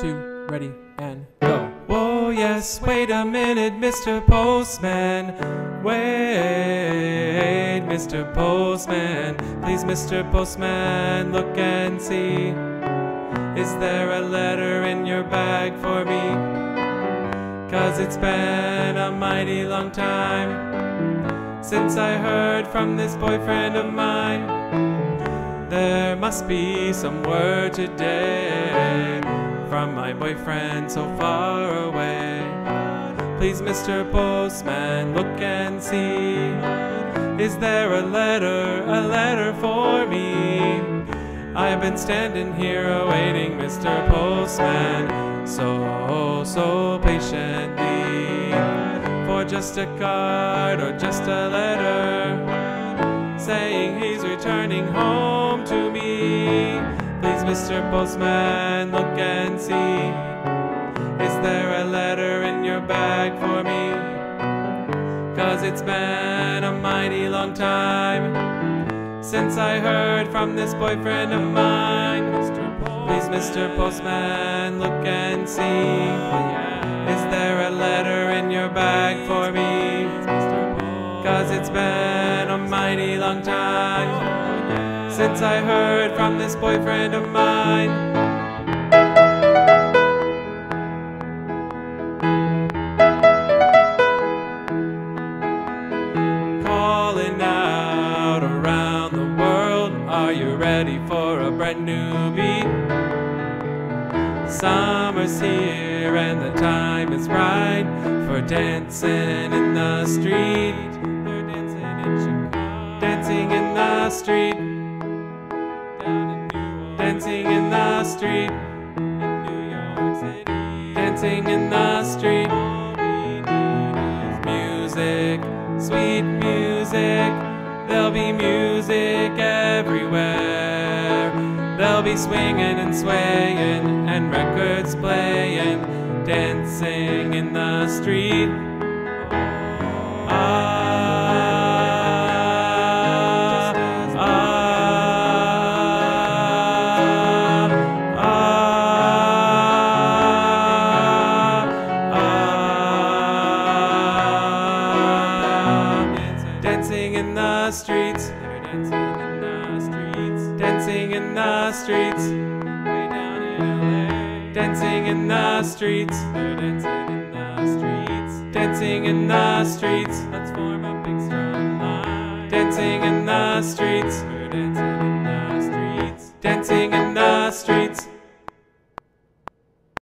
two, ready, and go. Whoa, yes, wait a minute, Mr. Postman. Wait, Mr. Postman. Please, Mr. Postman, look and see. Is there a letter in your bag for me? Cause it's been a mighty long time since I heard from this boyfriend of mine. There must be some word today from my boyfriend so far away. Please, Mr. Postman, look and see. Is there a letter, a letter for me? I've been standing here awaiting Mr. Postman so, so patiently for just a card or just a letter saying he's returning home to me. Please, Mr. Postman, look and bag for me? Cause it's been a mighty long time since I heard from this boyfriend of mine. Please, Mr. Postman, look and see. Is there a letter in your bag for me? Cause it's been a mighty long time since I heard from this boyfriend of mine. Are you ready for a brand new beat? Summer's here and the time is right for dancing in the street. They're dancing in Chicago, dancing in the street, dancing in the street, in New York City, dancing in the street. All we need is music, sweet music. There'll be music everywhere. They'll be swinging and swaying and records playing, dancing in the street. Ah, ah, ah. Dancing in the streets, dancing in the streets, dancing in the streets, way down in LA. Dancing in the streets, they're dancing in the streets, dancing in the streets. Let's form a big strong line. Dancing in the streets, we're dancing in the streets, dancing in the streets.